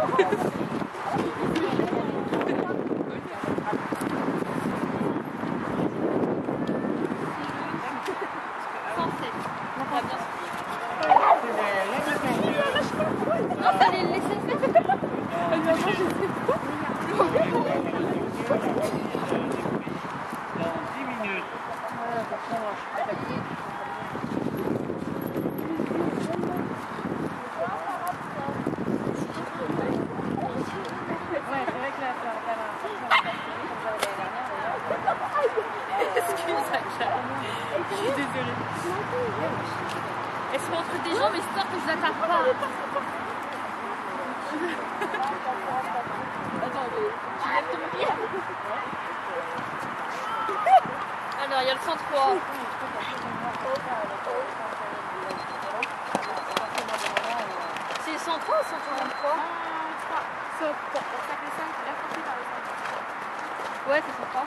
Dans 10 minutes. Je suis désolée. Elles sont entre des jambes histoire que je la tape pas. Attends, tu lèves ton pied Alors, il y a le 103. C'est 103 ou 143 Ouais, c'est 103.